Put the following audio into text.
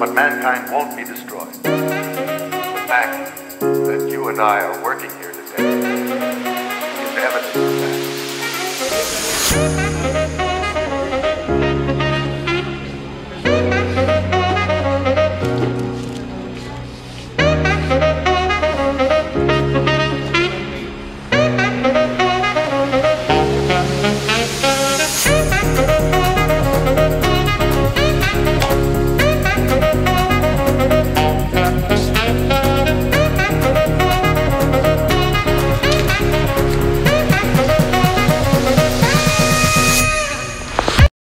But mankind won't be destroyed. The fact that you and I are working here today is evidence of that.